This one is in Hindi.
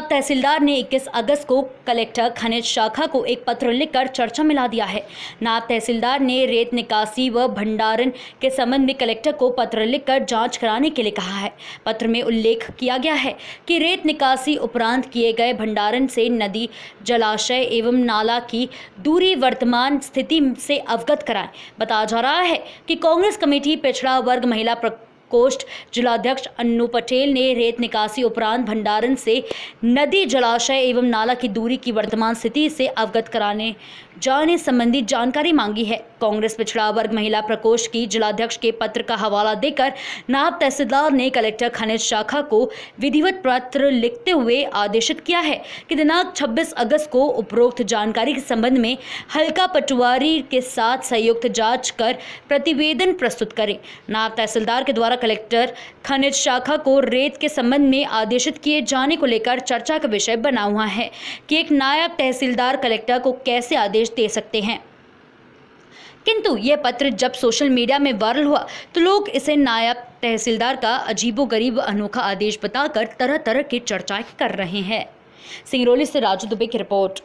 तहसीलदार ने 21 अगस्त को कलेक्टर खनिज शाखा को एक पत्र लिखकर चर्चा में ला दिया है। नायब तहसीलदार ने रेत निकासी व भंडारण के संबंध में कलेक्टर को पत्र लिखकर जाँच कराने के लिए कहा है। पत्र में उल्लेख किया गया है कि रेत निकासी उपरांत किए गए भंडारण से नदी, जलाशय एवं नाला की दूरी वर्तमान स्थिति से अवगत कराएँ। बताया जा रहा है कि कांग्रेस कमेटी पिछड़ा वर्ग महिला कोष्ठ जिलाध्यक्ष अन्नू पटेल ने रेत निकासी उपरांत भंडारण से नदी जलाशय एवं नाला की दूरी की वर्तमान स्थिति से अवगत कराने जाने संबंधी जानकारी मांगी है। कांग्रेस पिछड़ा वर्ग महिला प्रकोष्ठ की जिलाध्यक्ष के पत्र का हवाला देकर नायब तहसीलदार ने कलेक्टर खनिज शाखा को विधिवत पत्र लिखते हुए आदेशित किया है कि दिनांक 26 अगस्त को उपरोक्त जानकारी के संबंध में हल्का पटवारी के साथ संयुक्त जाँच कर प्रतिवेदन प्रस्तुत करें। नायब तहसीलदार के द्वारा कलेक्टर, खनिज शाखा को रेत के संबंध में आदेशित किए जाने को लेकर चर्चा का विषय बना हुआ है कि एक नायब तहसीलदार कलेक्टर को कैसे आदेश दे सकते हैं। किंतु यह पत्र जब सोशल मीडिया में वायरल हुआ तो लोग इसे नायब तहसीलदार का अजीबोगरीब अनोखा आदेश बताकर तरह तरह की चर्चाएँ कर रहे हैं। सिंगरौली से राजू दुबे की रिपोर्ट।